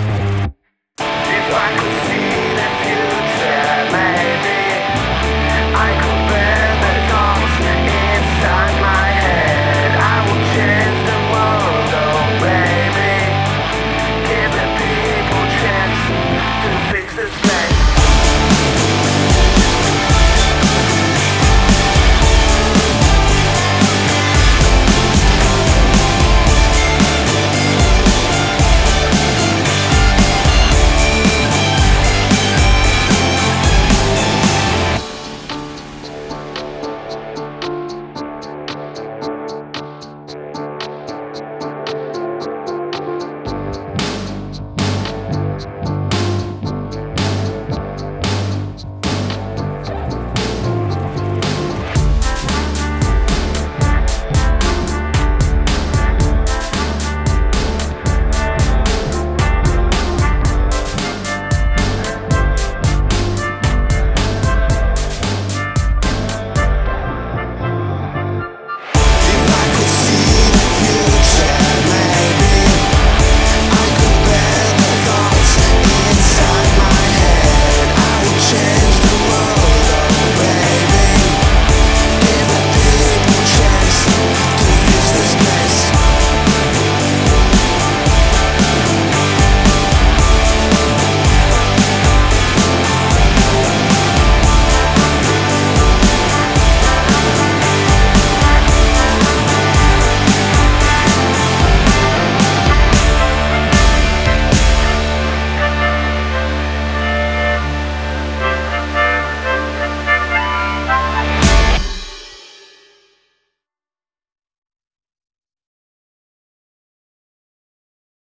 If I could see that future.